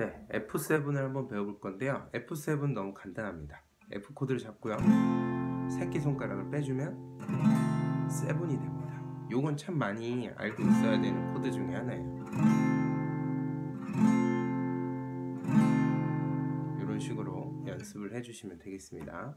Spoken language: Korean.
네, F7을 한번 배워볼 건데요. F7 너무 간단합니다. F 코드를 잡고요. 새끼손가락을 빼주면 7이 됩니다. 요건 참 많이 알고 있어야 되는 코드 중에 하나예요. 이런 식으로 연습을 해주시면 되겠습니다.